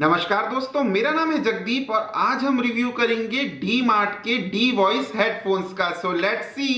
नमस्कार दोस्तों, मेरा नाम है जगदीप और आज हम रिव्यू करेंगे डी मार्ट के डी वॉइस हेडफोन्स का। सो लेट्स सी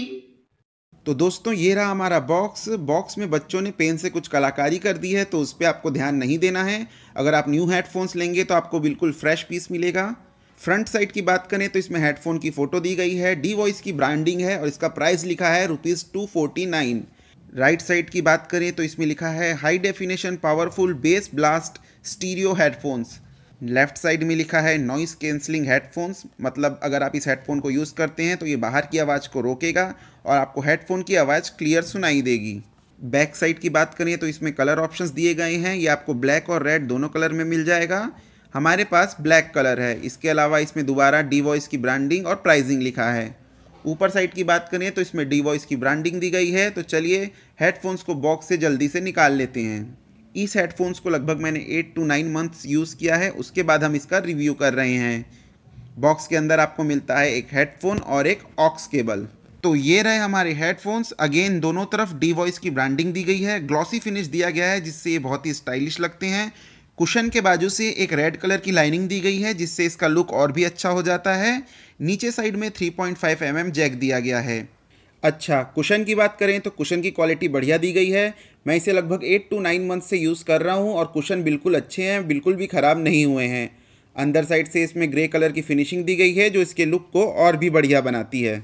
तो दोस्तों, ये रहा हमारा बॉक्स बॉक्स में बच्चों ने पेन से कुछ कलाकारी कर दी है तो उस पर आपको ध्यान नहीं देना है। अगर आप न्यू हेडफोन्स लेंगे तो आपको बिल्कुल फ्रेश पीस मिलेगा। फ्रंट साइड की बात करें तो इसमें हेडफोन की फ़ोटो दी गई है। डी वॉइस की ब्रांडिंग है और इसका प्राइस लिखा है rupees two forty nine right right side की बात करें तो इसमें लिखा है, high definition powerful bass blast stereo headphones. Left side में लिखा है, नॉइस कैंसलिंग हेडफोन्स। मतलब अगर आप इस हेडफोन को यूज़ करते हैं तो ये बाहर की आवाज़ को रोकेगा और आपको हेडफोन की आवाज़ क्लियर सुनाई देगी। बैक साइड की बात करें तो इसमें कलर ऑप्शंस दिए गए हैं, ये आपको ब्लैक और रेड दोनों कलर में मिल जाएगा। हमारे पास ब्लैक कलर है, इसके अलावा इसमें दोबारा डी वॉइस की ब्रांडिंग और प्राइजिंग लिखा है। ऊपर साइड की बात करें तो इसमें डी वॉइस की ब्रांडिंग दी गई है। तो चलिए हेडफोन्स को बॉक्स से जल्दी से निकाल लेते हैं। इस हेडफोन्स को लगभग मैंने eight to nine months use किया है। उसके बाद हम इसका रिव्यू कर रहे हैं। बॉक्स के अंदर आपको मिलता है एक हेडफोन और एक ऑक्स केबल तो ये रहे हमारे हेडफोन्स अगेन दोनों तरफ़ डी वॉइस की ब्रांडिंग दी गई है। ग्लॉसी फिनिश दिया गया है, जिससे ये बहुत ही स्टाइलिश लगते हैं। कुशन के बाजू से एक रेड कलर की लाइनिंग दी गई है, जिससे इसका लुक और भी अच्छा हो जाता है। नीचे साइड में 3.5 पॉइंट mm जैक दिया गया है। अच्छा कुशन की बात करें तो कुशन की क्वालिटी बढ़िया दी गई है। मैं इसे लगभग एट टू नाइन मंथ से यूज़ कर रहा हूँ और कुशन बिल्कुल अच्छे हैं, बिल्कुल भी ख़राब नहीं हुए हैं। अंदर साइड से इसमें ग्रे कलर की फिनिशिंग दी गई है, जो इसके लुक को और भी बढ़िया बनाती है।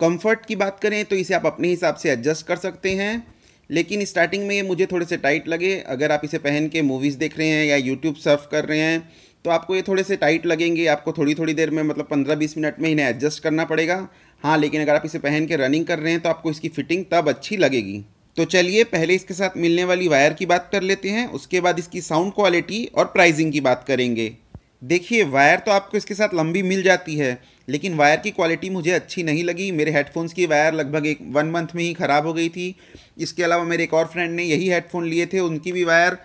कंफर्ट की बात करें तो इसे आप अपने हिसाब से एडजस्ट कर सकते हैं। लेकिन स्टार्टिंग में ये मुझे थोड़े से टाइट लगे। अगर आप इसे पहन के मूवीज़ देख रहे हैं या यूट्यूब सर्फ कर रहे हैं तो आपको ये थोड़े से टाइट लगेंगे। आपको थोड़ी थोड़ी देर में मतलब पंद्रह बीस मिनट में इन्हें एडजस्ट करना पड़ेगा। हाँ लेकिन अगर आप इसे पहन के रनिंग कर रहे हैं तो आपको इसकी फ़िटिंग तब अच्छी लगेगी। तो चलिए, पहले इसके साथ मिलने वाली वायर की बात कर लेते हैं। उसके बाद इसकी साउंड क्वालिटी और प्राइसिंग की बात करेंगे। देखिए वायर तो आपको इसके साथ लंबी मिल जाती है। लेकिन वायर की क्वालिटी मुझे अच्छी नहीं लगी। मेरे हेडफोन्स की वायर लगभग एक वन मंथ में ही ख़राब हो गई थी। इसके अलावा मेरे एक और फ्रेंड ने यही हेडफोन लिए थे, उनकी भी wire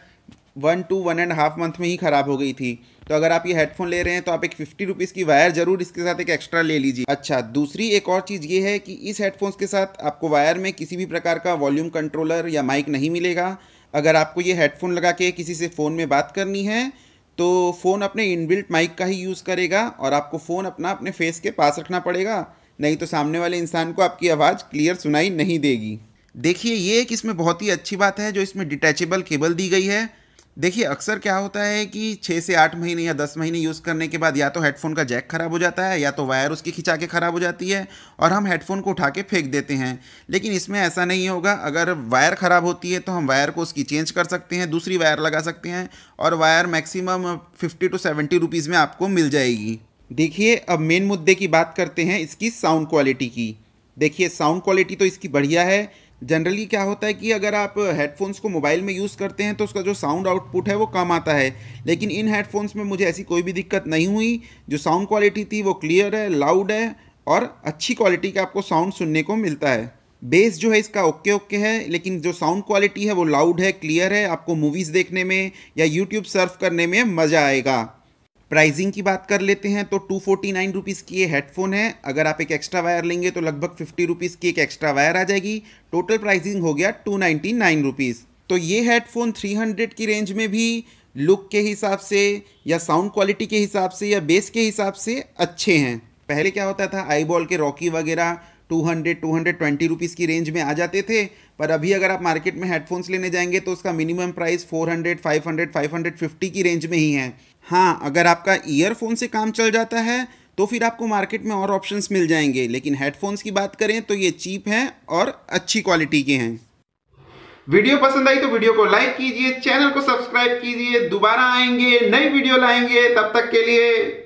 one to one and half month में ही ख़राब हो गई थी। तो अगर आप ये हेडफोन ले रहे हैं तो आप एक फिफ्टी रुपीज़ की वायर ज़रूर इसके साथ एक एक्स्ट्रा ले लीजिए। अच्छा दूसरी एक और चीज़ ये है कि इस हेडफोन्स के साथ आपको वायर में किसी भी प्रकार का वॉल्यूम कंट्रोलर या माइक नहीं मिलेगा। अगर आपको ये हेडफोन लगा के किसी से फ़ोन में बात करनी है तो फ़ोन अपने इनबिल्ट माइक का ही यूज़ करेगा और आपको फ़ोन अपना अपने फेस के पास रखना पड़ेगा। नहीं तो सामने वाले इंसान को आपकी आवाज़ क्लियर सुनाई नहीं देगी। देखिए, ये एक इसमें बहुत ही अच्छी बात है जो इसमें डिटैचेबल केबल दी गई है। देखिए, अक्सर क्या होता है कि छः से आठ महीने या दस महीने यूज़ करने के बाद या तो हेडफोन का जैक ख़राब हो जाता है या तो वायर उसकी खिंचा के ख़राब हो जाती है और हम हेडफोन को उठा के फेंक देते हैं। लेकिन इसमें ऐसा नहीं होगा, अगर वायर ख़राब होती है तो हम वायर को उसकी चेंज कर सकते हैं, दूसरी वायर लगा सकते हैं और wire maximum fifty to seventy rupees में आपको मिल जाएगी। देखिए, अब मेन मुद्दे की बात करते हैं इसकी साउंड क्वालिटी की। देखिए, साउंड क्वालिटी तो इसकी बढ़िया है जनरली क्या होता है कि अगर आप हेडफोन्स को मोबाइल में यूज़ करते हैं तो उसका जो साउंड आउटपुट है, वो कम आता है। लेकिन इन हेडफोन्स में मुझे ऐसी कोई भी दिक्कत नहीं हुई। जो साउंड क्वालिटी थी, वो क्लियर है लाउड है, और अच्छी क्वालिटी का आपको साउंड सुनने को मिलता है। बेस जो है, इसका ओके ओके है, लेकिन जो साउंड क्वालिटी है, वो लाउड है क्लियर है। आपको मूवीज़ देखने में या यूट्यूब सर्फ करने में मज़ा आएगा। प्राइसिंग की बात कर लेते हैं तो टू फोर्टी नाइन रुपीज़ की ये हेडफोन है। अगर आप एक एक्स्ट्रा वायर लेंगे तो लगभग फिफ्टी रुपीज़ की एक एक्स्ट्रा वायर आ जाएगी। टोटल प्राइसिंग हो गया टू नाइन्टी नाइन रुपीज़ तो ये हेडफोन थ्री हंड्रेड की रेंज में भी लुक के हिसाब से, या साउंड क्वालिटी के हिसाब से, या बेस के हिसाब से अच्छे हैं। पहले क्या होता था आई बॉल के रॉकी वगैरह two hundred two hundred twenty rupees की रेंज में आ जाते थे। पर अभी अगर आप मार्केट में हेडफोन्स लेने जाएँगे तो उसका minimum price four hundred five hundred five hundred fifty की रेंज में ही है। हाँ अगर आपका ईयरफोन से काम चल जाता है तो फिर आपको मार्केट में और ऑप्शंस मिल जाएँगे। लेकिन हेडफोन्स की बात करें तो ये चीप हैं और अच्छी क्वालिटी के हैं। वीडियो पसंद आई तो वीडियो को लाइक कीजिए चैनल को सब्सक्राइब कीजिए। दोबारा आएँगे, नई वीडियो लाएँगे। तब तक के लिए